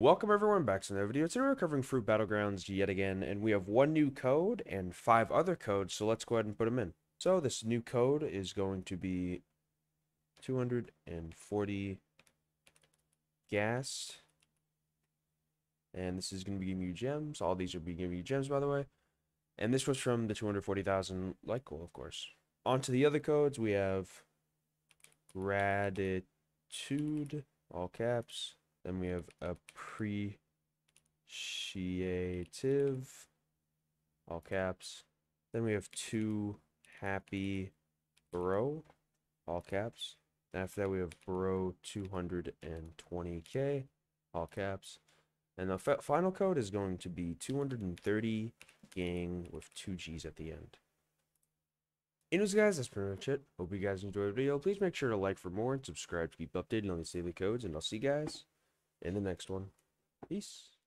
Welcome everyone back to another video. Today we're covering Fruit Battlegrounds yet again, and we have one new code and five other codes, so let's go ahead and put them in. So this new code is going to be 240 gas, and this is going to be giving you gems. All these are be giving you gems, by the way. And this was from the 240,000 light goal, of course. On to the other codes, we have gratitude, all caps. Then we have appreciative, all caps. Then we have too happy bro, all caps. After that, we have bro 220k, all caps. And the final code is going to be 230 gang with two G's at the end. Anyways, guys, that's pretty much it. Hope you guys enjoyed the video. Please make sure to like for more and subscribe to keep updated on these daily codes. And I'll see you guys in the next one. Peace.